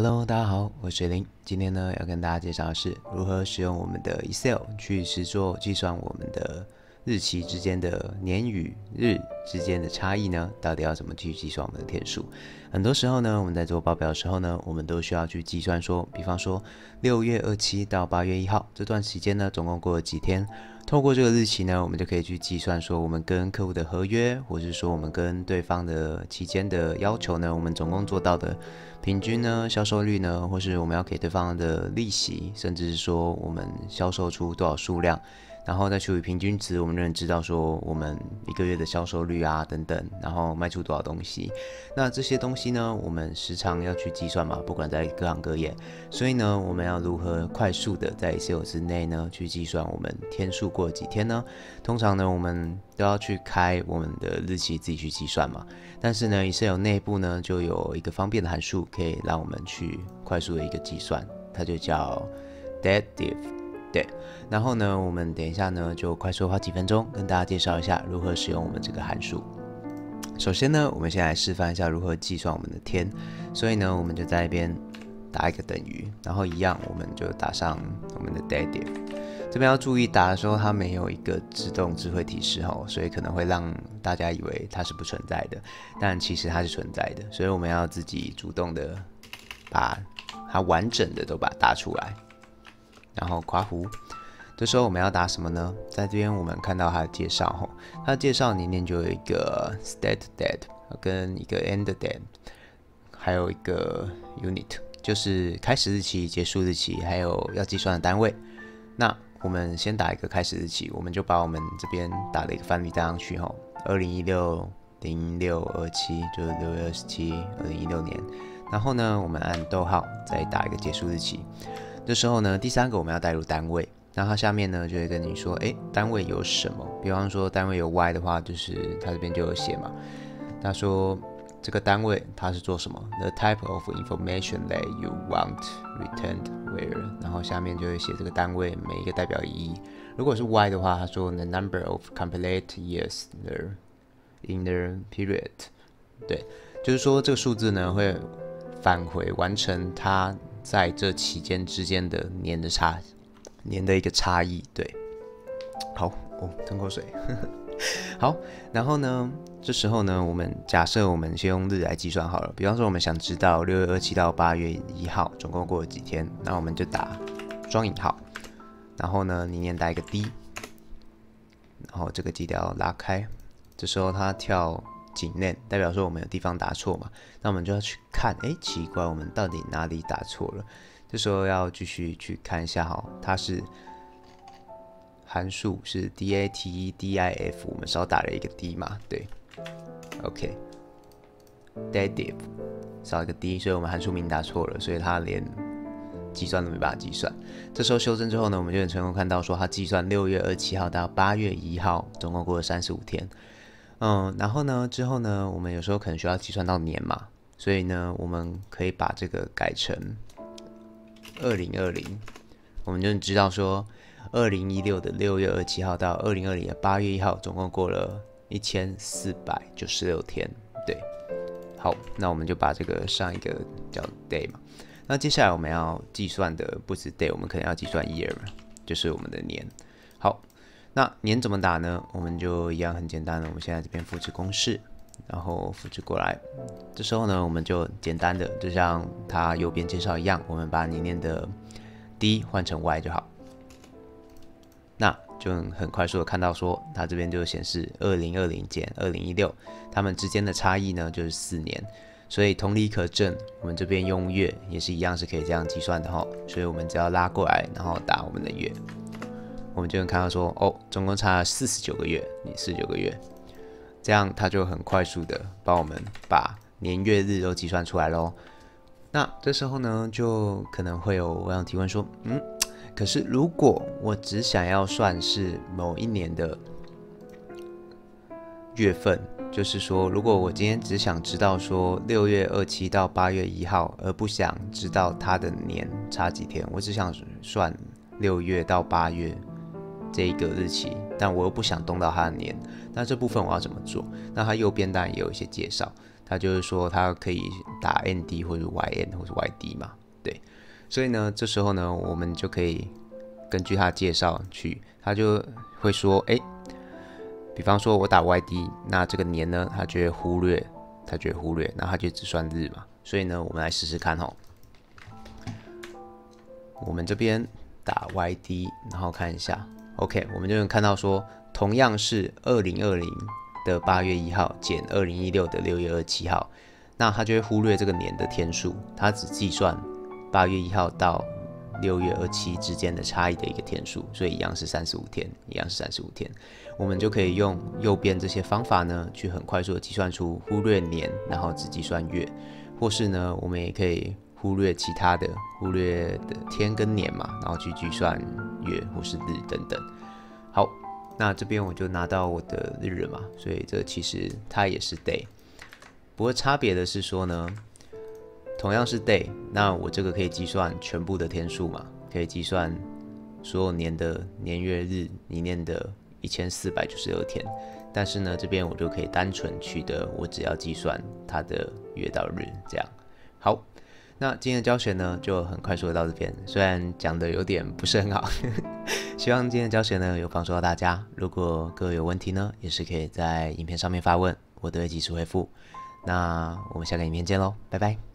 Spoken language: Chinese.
Hello，大家好，我是水林。今天呢，要跟大家介绍的是如何使用我们的 Excel 去实做计算我们的日期之间的年与日之间的差异呢？到底要怎么去计算我们的天数？很多时候呢，我们在做报表的时候呢，我们都需要去计算说，比方说六月二七到八月一号这段时间呢，总共过了几天？透过这个日期呢，我们就可以去计算说，我们跟客户的合约，或者是说我们跟对方的期间的要求呢，我们总共做到的平均呢，销售率呢，或是我们要给对方的利息，甚至是说我们销售出多少数量。然后再除以平均值，我们就能知道说我们一个月的销售率啊等等，然后卖出多少东西。那这些东西呢，我们时常要去计算嘛，不管在各行各业。所以呢，我们要如何快速的在 Excel 之内呢去计算我们天数过几天呢？通常呢，我们都要去开我们的日期自己去计算嘛。但是呢，Excel 内部呢就有一个方便的函数，可以让我们去快速的一个计算，它就叫 Deaddiff。对，然后呢，我们等一下呢，就快速花几分钟跟大家介绍一下如何使用我们这个函数。首先呢，我们先来示范一下如何计算我们的天。所以呢，我们就在一边打一个等于，然后一样，我们就打上我们的 day。这边要注意打的时候，它没有一个自动智慧提示哦，所以可能会让大家以为它是不存在的，但其实它是存在的。所以我们要自己主动的把它完整的都把它打出来。然后夸弧，这时候我们要打什么呢？在这边我们看到它的介绍哈，它的介绍里面就有一个 start date 跟一个 end date，还有一个 unit，就是开始日期、结束日期，还有要计算的单位。那我们先打一个开始日期，我们就把我们这边打了一个范例带上去哈，二零一六零六二七就是六月二十七，二零一六年。然后呢，我们按逗号再打一个结束日期。这时候呢，第三个我们要带入单位，那它下面呢就会跟你说，哎，单位有什么？比方说单位有 Y 的话，就是它这边就有写嘛。他说这个单位它是做什么？The type of information that you want returned where？然后下面就会写这个单位每一个代表意义。如果是 Y 的话，他说 the number of complete years the in the period。对，就是说这个数字呢会返回完成它。在这期间之间的年的差，年的一个差异，对，好哦，吞口水，好，然后呢，这时候呢，我们假设我们先用日来计算好了，比方说我们想知道六月二七到八月一号总共过了几天，那我们就打双引号，然后呢，里面打一个 D，然后这个基调拉开，这时候它跳。井内代表说我们有地方打错嘛，那我们就要去看，哎，奇怪，我们到底哪里打错了？这时候要继续去看一下哈，它是函数是 d a t e d i f，我们少打了一个 d 嘛，对，OK，deaddiff 少一个 d，所以我们函数名打错了，所以它连计算都没办法计算。这时候修正之后呢，我们就能成功看到说它计算六月二七号到八月一号，总共过了三十五天。嗯，然后呢，之后呢，我们有时候可能需要计算到年嘛，所以呢，我们可以把这个改成二零二零，我们就知道说，二零一六的六月二七号到二零二零的八月一号，总共过了一千四百九十六天。对，好，那我们就把这个上一个叫 day 嘛，那接下来我们要计算的不止 day，我们可能要计算 year，就是我们的年。好。那年怎么打呢？我们就一样很简单的，我们现在这边复制公式，然后复制过来。这时候呢，我们就简单的，就像它右边介绍一样，我们把年年的 D 换成 Y 就好。那就很快速的看到说，它这边就显示二零二零减二零一六，它们之间的差异呢就是四年。所以同理可证，我们这边用月也是一样是可以这样计算的哈。所以我们只要拉过来，然后打我们的月。我们就能看到说，哦，总共差了四十九个月，你四十九个月，这样它就很快速的帮我们把年月日都计算出来喽。那这时候呢，就可能会有网友提问说，嗯，可是如果我只想要算是某一年的月份，就是说，如果我今天只想知道说六月二七到八月一号，而不想知道它的年差几天，我只想算六月到八月。这一个日期，但我又不想动到它的年，那这部分我要怎么做？那它右边当然也有一些介绍，它就是说它可以打 ND 或者 YN 或者 YD 嘛，对。所以呢，这时候呢，我们就可以根据他的介绍去，他就会说，哎，比方说我打 YD，那这个年呢，他就会忽略，他就会忽略，那他就只算日嘛。所以呢，我们来试试看哦。我们这边打 YD，然后看一下，OK，我们就能看到说，同样是二零二零的八月一号减二零一六的六月二七号，那它就会忽略这个年的天数，它只计算。八月一号到六月二七之间的差异的一个天数，所以一样是三十五天，一样是三十五天，我们就可以用右边这些方法呢，去很快速的计算出忽略年，然后只计算月，或是呢，我们也可以忽略其他的，忽略的天跟年嘛，然后去计算月或是日等等。好，那这边我就拿到我的日嘛，所以这其实它也是 day，不过差别的是说呢。同样是 day，那我这个可以计算全部的天数嘛？可以计算所有年的年月日里面的一千四百九十二天。但是呢，这边我就可以单纯取得，我只要计算它的月到日这样。好，那今天的教学呢就很快速的到这边，虽然讲的有点不是很好，希望今天的教学呢有帮助到大家。如果各位有问题呢，也是可以在影片上面发问，我都会及时回复。那我们下个影片见喽，拜拜。